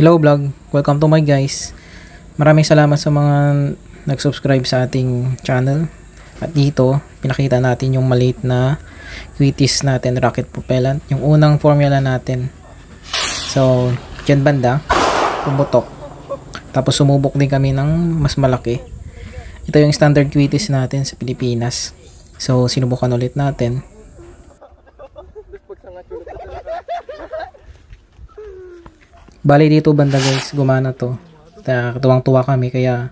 Hello vlog, welcome to my guys. Maraming salamat sa mga nag-subscribe sa ating channel. At dito, pinakita natin yung maliit na Quitis natin, rocket propellant. Yung unang formula natin. So, dyan banda, pumutok. Tapos sumubok din kami ng mas malaki. Ito yung standard Quitis natin sa Pilipinas. So, sinubukan ulit natin. Bali dito banda guys, gumana to. Tuwang-tuwa kami kaya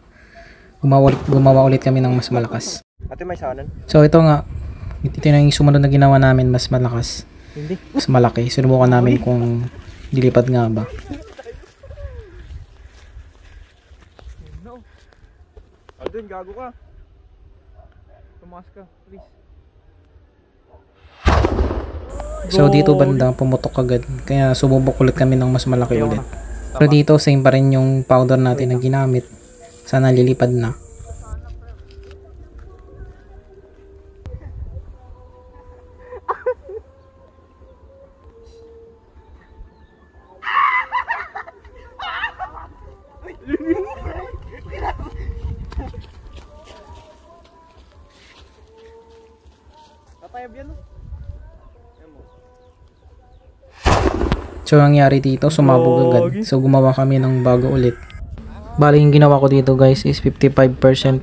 gumawa, gumawa ulit kami ng mas malakas. Ate may sanan? So ito nga, ito na yung sumunod na ginawa namin mas malakas. Hindi. Mas malaki. Sinubukan namin kung dilipad nga ba. Aldrin, gago ka. Tumakas ka, please. So dito banda pumutok agad. Kaya sumubok ulit kami ng mas malaki ulit. Pero dito same pa rin yung powder natin na ginamit. Sana lilipad na. Tatayab yan, no? So, ang nangyari dito, sumabog agad. So, gumawa kami ng bago ulit. Bali, yung ginawa ko dito guys is 55%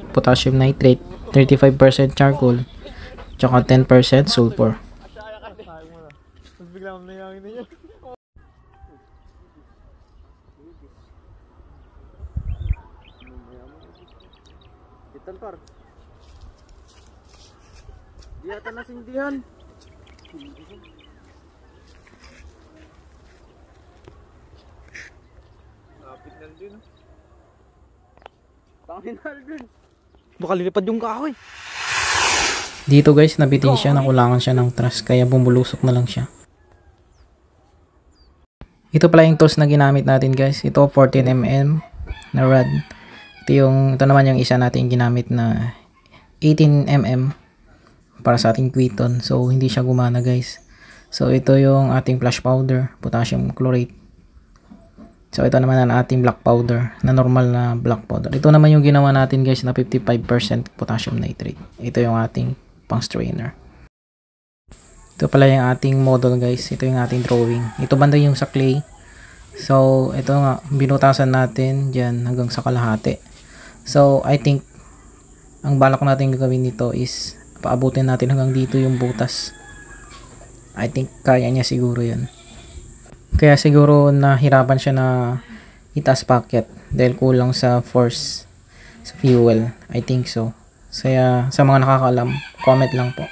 potassium nitrate, 35% charcoal, tsaka 10% sulfur. Itan par. Di ata nasindihan. Na din. Tangin na. Baka lilipad yung kahoy. Dito guys, nabitin siya, nakulangan siya ng truss, kaya bumulusok na lang siya. Ito pala yung tools na ginamit natin guys. Ito 14mm na rod. Ito, yung, ito naman yung isa natin ginamit na 18mm para sa ating quiton. So, hindi siya gumana guys. So, ito yung ating flash powder, potassium chlorate. So, ito naman ang ating black powder, na normal na black powder. Ito naman yung ginawa natin guys na 55% potassium nitrate. Ito yung ating pang strainer. Ito pala yung ating model guys. Ito yung ating drawing. Ito banda yung sa clay. So, ito nga, binutasan natin dyan hanggang sa kalahati. So, I think, ang balak natin gagawin nito is, paabutin natin hanggang dito yung butas. I think, kaya niya siguro yun. Kaya siguro nahirapan siya na itaas packet dahil kulang sa force sa fuel. I think so. Kaya sa mga nakakaalam, comment lang po.